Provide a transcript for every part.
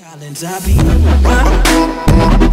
Collins, I be.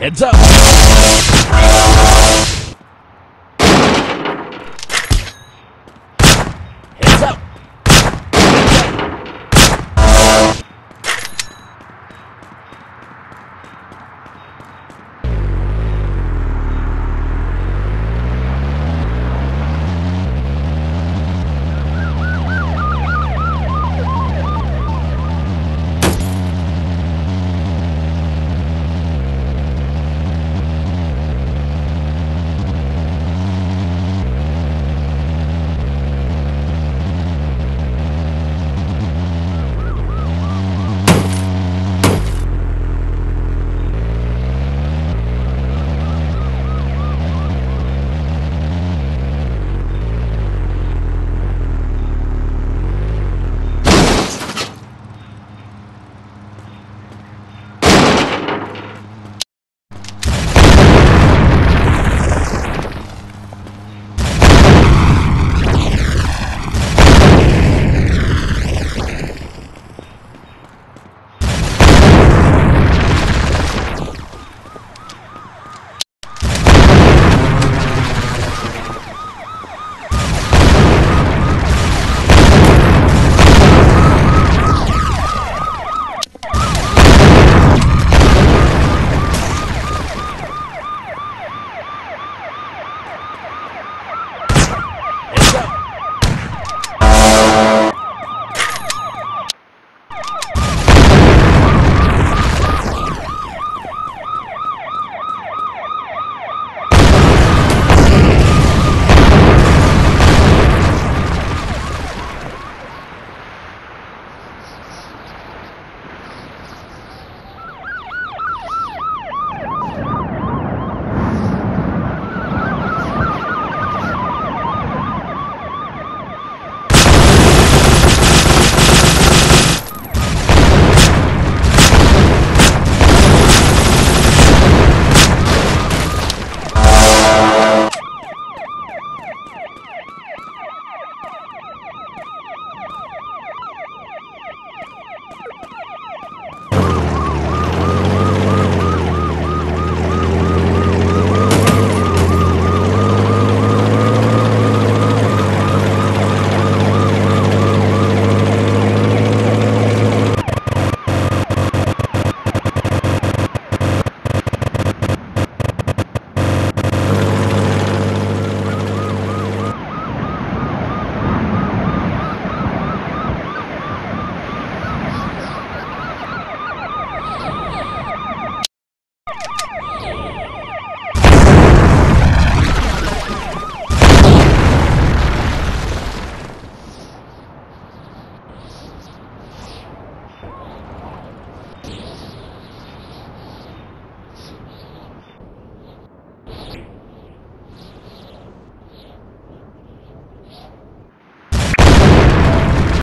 Heads up!